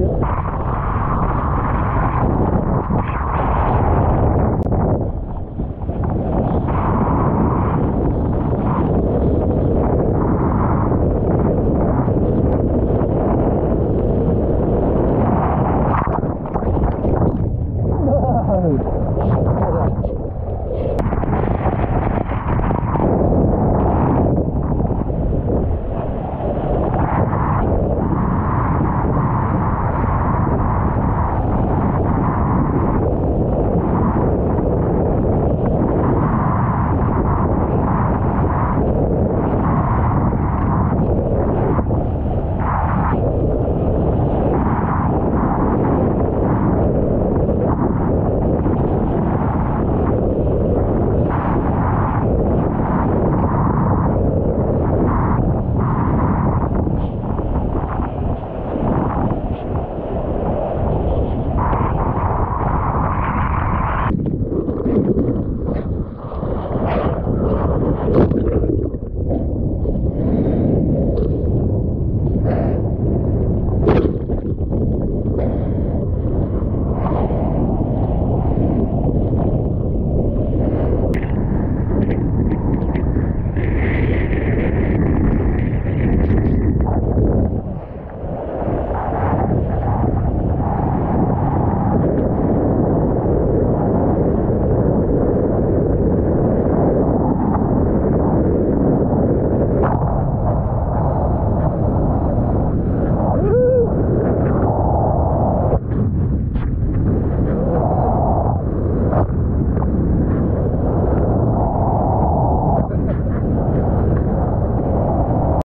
Yeah.